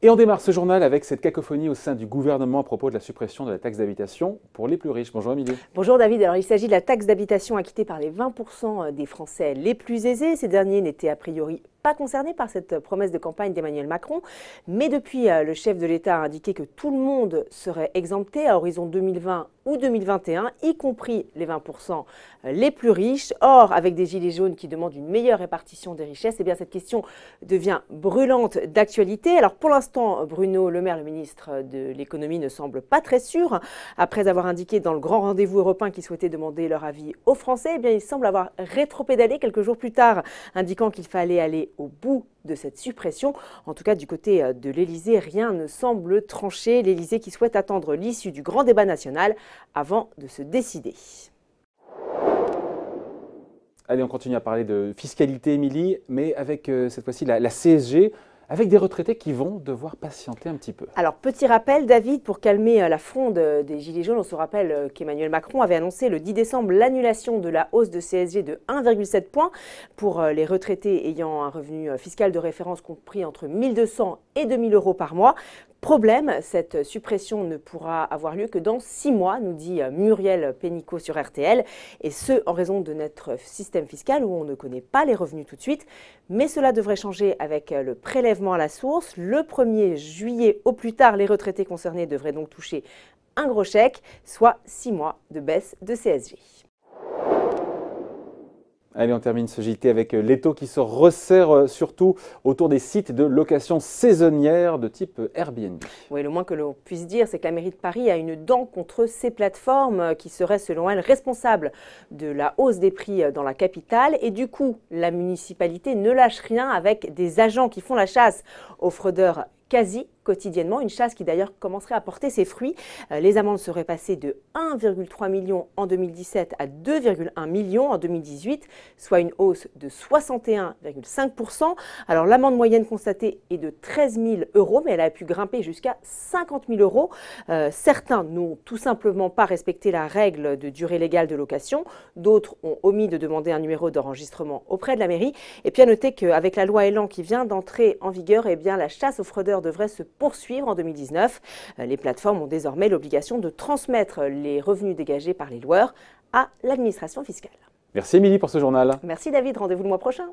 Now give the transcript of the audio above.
Et on démarre ce journal avec cette cacophonie au sein du gouvernement à propos de la suppression de la taxe d'habitation pour les plus riches. Bonjour Émilie. Bonjour David. Alors il s'agit de la taxe d'habitation acquittée par les 20% des Français les plus aisés. Ces derniers n'étaient a priori pas concernés par cette promesse de campagne d'Emmanuel Macron. Mais depuis, euh, le chef de l'État a indiqué que tout le monde serait exempté à horizon 2020 ou 2021, y compris les 20% les plus riches. Or, avec des gilets jaunes qui demandent une meilleure répartition des richesses, eh bien, cette question devient brûlante d'actualité. Alors pour l'instant, Bruno Le Maire, le ministre de l'économie, ne semble pas très sûr. Après avoir indiqué dans le grand rendez-vous européen qu'il souhaitait demander leur avis aux Français, eh bien, il semble avoir rétropédalé quelques jours plus tard, indiquant qu'il fallait aller au bout de cette suppression. En tout cas, du côté euh, de l'Élysée, rien ne semble trancher. L'Élysée qui souhaite attendre l'issue du grand débat national avant de se décider. Allez, on continue à parler de fiscalité, Émilie, mais avec euh, cette fois-ci la, CSG avec des retraités qui vont devoir patienter un petit peu. Alors, petit rappel, David, pour calmer euh, la fronde des Gilets jaunes, on se rappelle qu'Emmanuel Macron avait annoncé le 10 décembre l'annulation de la hausse de CSG de 1,7 points pour les retraités ayant un revenu fiscal de référence compris entre 1200 et 2000 euros par mois. Problème, cette suppression ne pourra avoir lieu que dans six mois, nous dit Muriel Pénicaud sur RTL, et ce en raison de notre système fiscal où on ne connaît pas les revenus tout de suite. Mais cela devrait changer avec le prélèvement à la source. Le 1er juillet au plus tard, les retraités concernés devraient donc toucher un gros chèque, soit six mois de baisse de CSG. Allez, on termine ce JT avec euh, l'étau qui se resserre euh, surtout autour des sites de location saisonnière de type euh, Airbnb. Oui, le moins que l'on puisse dire, c'est que la mairie de Paris a une dent contre ces plateformes qui seraient, selon elle, responsables de la hausse des prix dans la capitale. Et du coup, la municipalité ne lâche rien avec des agents qui font la chasse aux fraudeurs quasi quotidiennement, une chasse qui d'ailleurs commencerait à porter ses fruits. Euh, les amendes seraient passées de 1,3 million en 2017 à 2,1 millions en 2018, soit une hausse de 61,5%. Alors l'amende moyenne constatée est de 13 000 euros, mais elle a pu grimper jusqu'à 50 000 euros. Euh, certains n'ont tout simplement pas respecté la règle de durée légale de location, d'autres ont omis de demander un numéro d'enregistrement auprès de la mairie. Et puis à noter qu'avec la loi Elan qui vient d'entrer en vigueur, eh bien, la chasse aux fraudeurs devrait se poursuivre en 2019. Euh, les plateformes ont désormais l'obligation de transmettre les revenus dégagés par les loueurs à l'administration fiscale. Merci Émilie pour ce journal. Merci David, rendez-vous le mois prochain.